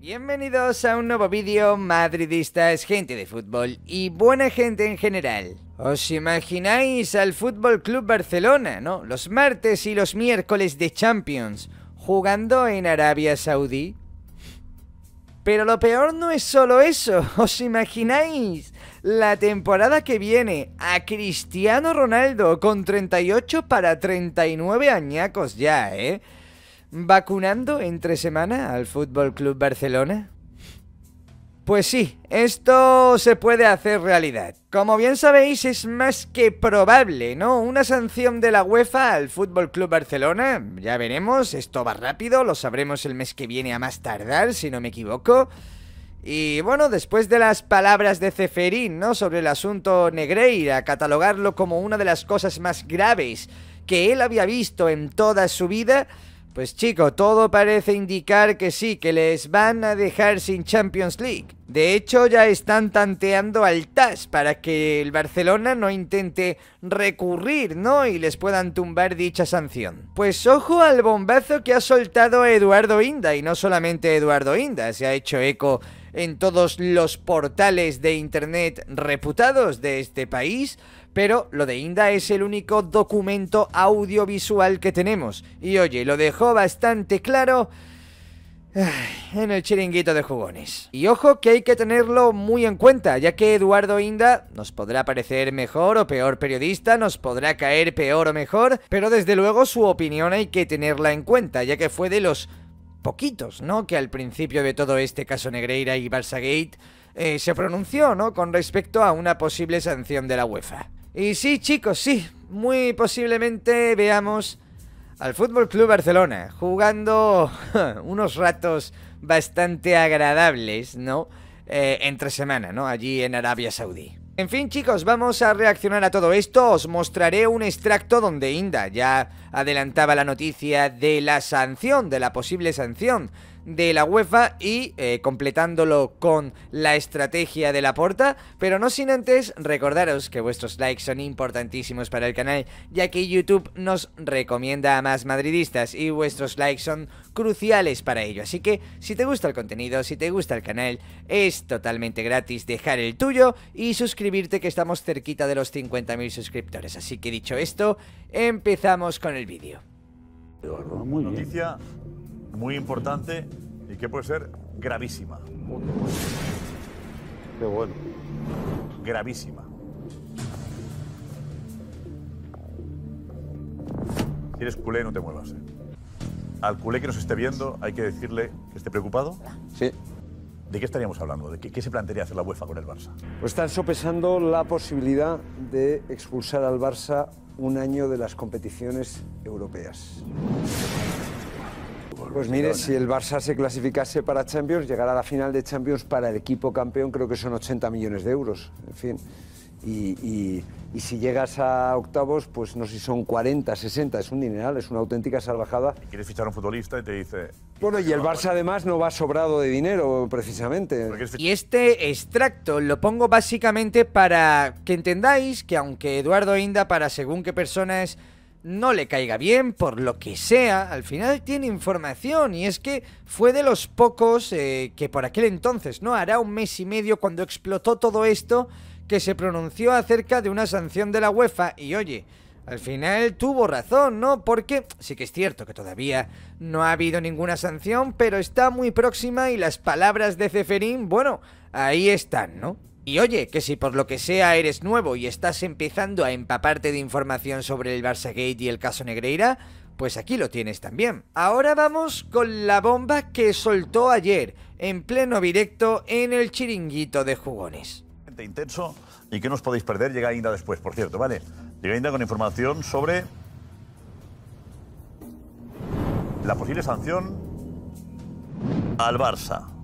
Bienvenidos a un nuevo vídeo madridistas, gente de fútbol y buena gente en general. ¿Os imagináis al Fútbol Club Barcelona, no? Los martes y los miércoles de Champions, jugando en Arabia Saudí. Pero lo peor no es solo eso, ¿os imagináis? La temporada que viene a Cristiano Ronaldo con 38 para 39 añacos ya, ¿eh? Vacunando entre semana al Fútbol Club Barcelona? Pues sí, esto se puede hacer realidad. Como bien sabéis, es más que probable, ¿no? Una sanción de la UEFA al Fútbol Club Barcelona. Ya veremos, esto va rápido, lo sabremos el mes que viene a más tardar, si no me equivoco. Y bueno, después de las palabras de Ceferín, ¿no? Sobre el asunto Negreira, catalogarlo como una de las cosas más graves que él había visto en toda su vida, pues chico, todo parece indicar que sí, que les van a dejar sin Champions League. De hecho, ya están tanteando al TAS para que el Barcelona no intente recurrir, ¿no? Y les puedan tumbar dicha sanción. Pues ojo al bombazo que ha soltado Eduardo Inda, y no solamente Eduardo Inda, se ha hecho eco en todos los portales de internet reputados de este país, pero lo de Inda es el único documento audiovisual que tenemos. Y oye, lo dejó bastante claro en el chiringuito de jugones. Y ojo que hay que tenerlo muy en cuenta, ya que Eduardo Inda nos podrá parecer mejor o peor periodista, nos podrá caer peor o mejor, pero desde luego su opinión hay que tenerla en cuenta, ya que fue de los poquitos, ¿no? Que al principio de todo este caso Negreira y Barça Gate eh, se pronunció, ¿no? Con respecto a una posible sanción de la UEFA. Y sí, chicos, sí, muy posiblemente veamos al Fútbol Club Barcelona jugando unos ratos bastante agradables, ¿no? Eh, entre semana, ¿no? Allí en Arabia Saudí. En fin, chicos, vamos a reaccionar a todo esto. Os mostraré un extracto donde Inda ya adelantaba la noticia de la sanción, de la posible sanción de la UEFA y eh, completándolo con la estrategia de la porta, pero no sin antes recordaros que vuestros likes son importantísimos para el canal, ya que YouTube nos recomienda a más madridistas y vuestros likes son cruciales para ello, así que si te gusta el contenido, si te gusta el canal, es totalmente gratis dejar el tuyo y suscribirte que estamos cerquita de los 50.000 suscriptores, así que dicho esto, empezamos con el vídeo. Noticia muy importante y que puede ser gravísima. Qué bueno. Gravísima. Si eres culé, no te muevas. ¿eh? Al culé que nos esté viendo, hay que decirle que esté preocupado. Sí. ¿De qué estaríamos hablando? ¿De qué, qué se plantearía hacer la UEFA con el Barça? Pues están sopesando la posibilidad de expulsar al Barça un año de las competiciones europeas. Pues mire, si el Barça se clasificase para Champions, llegar a la final de Champions para el equipo campeón creo que son 80 millones de euros. En fin. Y, y- y si llegas a octavos, pues no sé si son 40, 60, es un dineral, es una auténtica salvajada. Quieres fichar a un futbolista y te dice... Bueno, y el Barça además no va sobrado de dinero, precisamente. "¿Por qué quieres Y este extracto lo pongo básicamente para que entendáis que aunque Eduardo Inda para según qué personas no le caiga bien, por lo que sea, al final tiene información y es que fue de los pocos eh, que por aquel entonces, ¿no? Hará un mes y medio cuando explotó todo esto que se pronunció acerca de una sanción de la UEFA y oye, al final tuvo razón, ¿no? Porque sí que es cierto que todavía no ha habido ninguna sanción, pero está muy próxima y las palabras de Ceferín, bueno, ahí están, ¿no? Y oye, que si por lo que sea eres nuevo y estás empezando a empaparte de información sobre el Barça Gate y el caso Negreira, pues aquí lo tienes también. Ahora vamos con la bomba que soltó ayer, en pleno directo en el chiringuito de jugones. Intenso y que no os podéis perder. Llega Inda después, por cierto, ¿vale? Llega Inda con información sobre la posible sanción al Barça.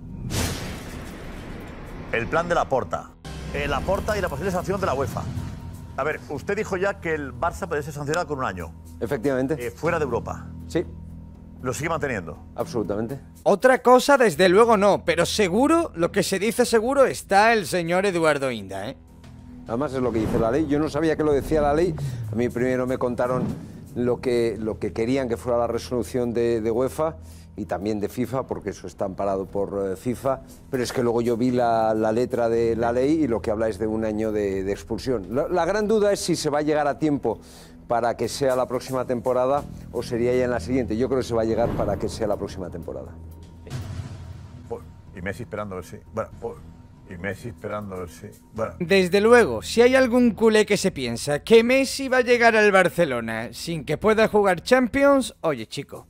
El plan de la porta. la porta y la posible sanción de la UEFA. A ver, usted dijo ya que el Barça puede ser sancionado con un año, Efectivamente. eh, fuera de Europa. Sí, ¿Lo sigue manteniendo? absolutamente. Otra cosa, desde luego no, pero seguro, lo que se dice seguro, está el señor Eduardo Inda, ¿eh? Además es lo que dice la ley. Yo no sabía que lo decía la ley. A mí primero me contaron lo que, lo que querían que fuera la resolución de, de UEFA y también de FIFA, porque eso está amparado por eh, FIFA, pero es que luego yo vi la, la letra de la ley y lo que habla es de un año de, de expulsión. La, la gran duda es si se va a llegar a tiempo para que sea la próxima temporada o sería ya en la siguiente. Yo creo que se va a llegar para que sea la próxima temporada. Pues, Y Messi esperando a ver si. Bueno, pues, y Messi esperando a ver si. Bueno, Desde luego, si hay algún culé que se piensa que Messi va a llegar al Barcelona sin que pueda jugar Champions, oye chico,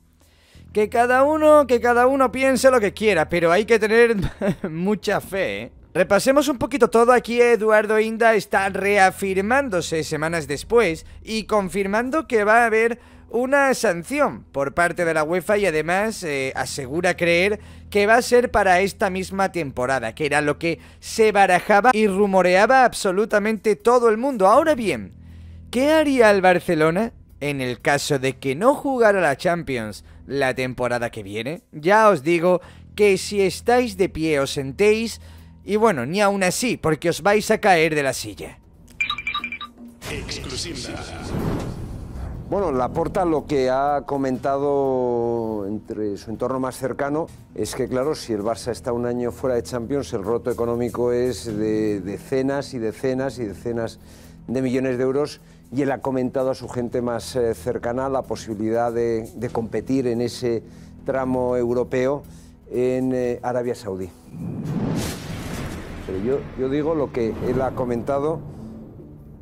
que cada uno, que cada uno piense lo que quiera, pero hay que tener mucha fe, ¿eh? Repasemos un poquito todo, aquí Eduardo Inda está reafirmándose semanas después y confirmando que va a haber una sanción por parte de la UEFA y además eh, asegura creer que va a ser para esta misma temporada, que era lo que se barajaba y rumoreaba absolutamente todo el mundo. Ahora bien, ¿qué haría el Barcelona en el caso de que no jugara la Champions la temporada que viene? Ya os digo que si estáis de pie os sentéis y bueno, ni aún así, porque os vais a caer de la silla. Bueno, Laporta lo que ha comentado entre su entorno más cercano es que, claro, si el Barça está un año fuera de Champions, el roto económico es de decenas y decenas y decenas de millones de euros y él ha comentado a su gente más eh, cercana la posibilidad de, de competir en ese tramo europeo en eh, Arabia Saudí. Pero yo, yo digo lo que él ha comentado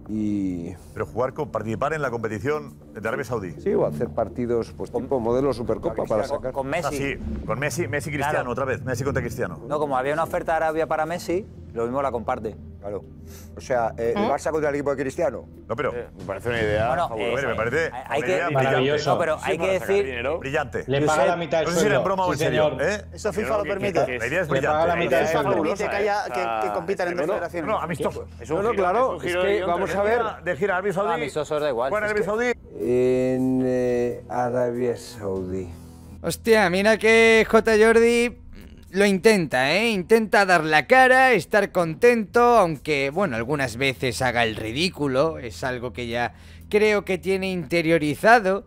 y pero jugar con participar en la competición de Arabia Saudí. Sí, o hacer partidos pues tipo modelo Supercopa para sacar. Con Ah, Messi. sí, con Messi, Messi Cristiano Claro. otra vez, Messi contra Cristiano. No, como había una oferta de Arabia para Messi, lo mismo la comparte. Claro. O sea, eh, el Barça contra el equipo de Cristiano. No, pero Me parece una idea Bueno, fabulosa. a ver, me parece hay- una que- idea brillante. Maravilloso. No, pero hay que decir. dinero. Brillante. Le paga la mitad del No sé si era en sueldo. broma o en serio. ¿eh? Eso FIFA lo permite. que- La idea es Le paga brillante. la mitad del FIFA sueldo. permite que, haya, que, que compitan en dos No, federaciones. No, amistoso. Es un No, no, giro- claro, un es giro que de guion vamos a ver. De gira a Arabia Saudí. da igual, es Arabia Saudí. En eh, Arabia Saudí. Hostia, mira que J. Jordi lo intenta, ¿eh? Intenta dar la cara, estar contento, aunque, bueno, algunas veces haga el ridículo, es algo que ya creo que tiene interiorizado,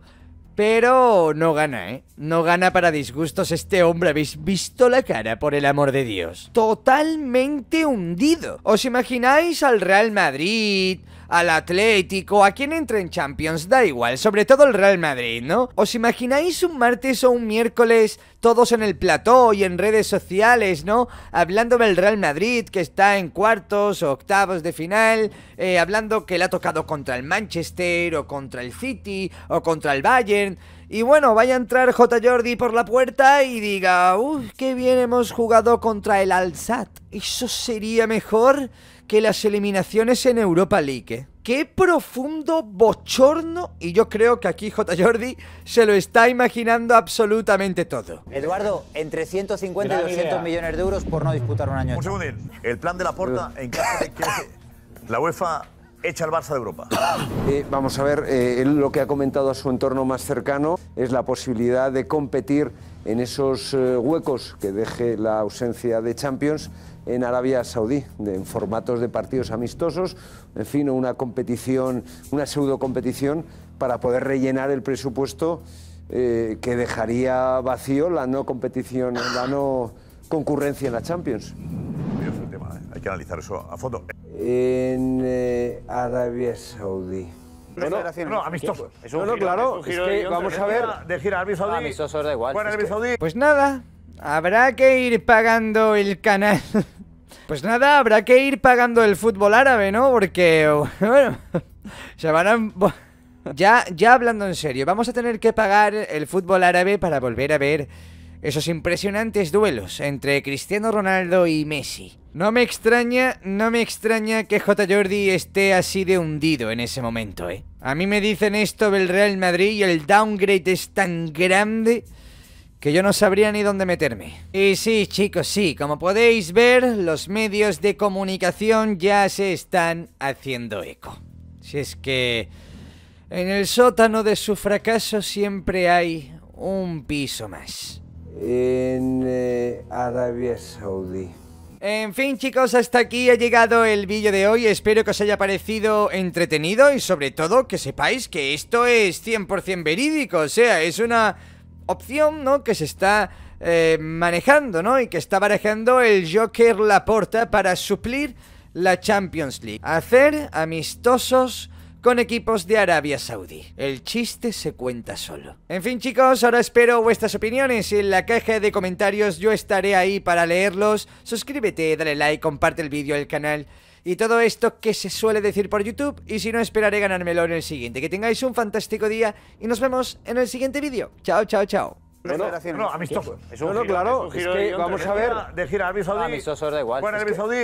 pero no gana, ¿eh? No gana para disgustos este hombre, ¿habéis visto la cara, por el amor de Dios? Totalmente hundido. ¿Os imagináis al Real Madrid, al Atlético, a quien entre en Champions? Da igual, sobre todo el Real Madrid, ¿no? ¿Os imagináis un martes o un miércoles todos en el plató y en redes sociales, ¿no? Hablando del Real Madrid que está en cuartos o octavos de final, eh, hablando que le ha tocado contra el Manchester o contra el City o contra el Bayern. Y bueno, vaya a entrar J. Jordi por la puerta y diga, uff, qué bien hemos jugado contra el Al-Sad. Eso sería mejor que las eliminaciones en Europa League. ¿Eh? Qué profundo bochorno. Y yo creo que aquí J. Jordi se lo está imaginando absolutamente todo. Eduardo, entre 150 Gran y 200 idea. millones de euros por no disputar un año. Un segundín. El plan de la porta en caso de que la UEFA echa al Barça de Europa. Eh, vamos a ver, eh, él lo que ha comentado a su entorno más cercano es la posibilidad de competir en esos eh, huecos que deje la ausencia de Champions en Arabia Saudí, en formatos de partidos amistosos, en fin, una competición, una pseudo competición para poder rellenar el presupuesto eh, que dejaría vacío la no competición, la no concurrencia en la Champions. Curioso el tema, ¿eh? Hay que analizar eso a fondo. En eh, Arabia Saudí. Federaciones. No, amistoso. Es un No, no, giro- claro, un giro que vamos a ver. De gira a Arabia Saudí. No, amistosos da igual, Arabia Saudí. Pues nada, habrá que ir pagando el canal. Pues nada, habrá que ir pagando el fútbol árabe, ¿no? Porque, bueno, se van a... Ya, ya hablando en serio, vamos a tener que pagar el fútbol árabe para volver a ver esos impresionantes duelos entre Cristiano Ronaldo y Messi. No me extraña, no me extraña que J. Jordi esté así de hundido en ese momento, ¿eh? A mí me dicen esto del Real Madrid y el downgrade es tan grande que yo no sabría ni dónde meterme. Y sí, chicos, sí, como podéis ver, los medios de comunicación ya se están haciendo eco. Si es que en el sótano de su fracaso siempre hay un piso más. En eh, Arabia Saudí. En fin chicos, hasta aquí ha llegado el vídeo de hoy, espero que os haya parecido entretenido y sobre todo que sepáis que esto es 100% verídico, o sea, es una opción, ¿no? Que se está eh, manejando, ¿no? Y que está barajando el Joker Laporta para suplir la Champions League. Hacer amistosos con equipos de Arabia Saudí. El chiste se cuenta solo. En fin chicos, ahora espero vuestras opiniones y en la caja de comentarios yo estaré ahí para leerlos. Suscríbete, dale like, comparte el vídeo, el canal y todo esto que se suele decir por YouTube y si no esperaré ganármelo en el siguiente. Que tengáis un fantástico día y nos vemos en el siguiente vídeo. Chao, chao, chao. No, no, amistoso. Es un No, no, giro, un es que vamos a ver. De gira a Arabia Saudí. Amistosos da igual, Bueno, Arabia que- Saudí.